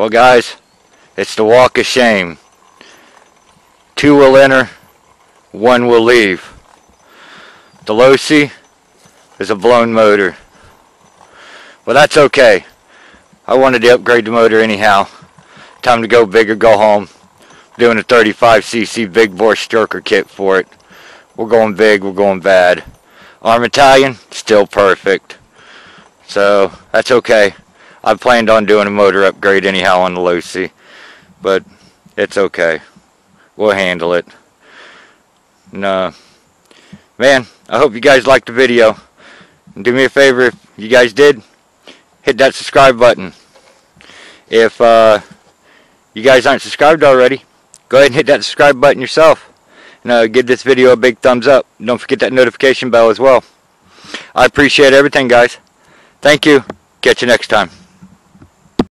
Well guys, it's the walk of shame. Two will enter, one will leave. The Losi is a blown motor. Well that's okay. I wanted to upgrade the motor anyhow. Time to go big or go home. Doing a 35cc big bore stroker kit for it. We're going big, we're going bad. Arrma Talion, still perfect. So that's okay. I planned on doing a motor upgrade anyhow on the Losi, but it's okay. We'll handle it. No, man, I hope you guys liked the video. And do me a favor, if you guys did, hit that subscribe button. If uh, you guys aren't subscribed already, go ahead and hit that subscribe button yourself. And uh, give this video a big thumbs up. Don't forget that notification bell as well. I appreciate everything, guys. Thank you. Catch you next time.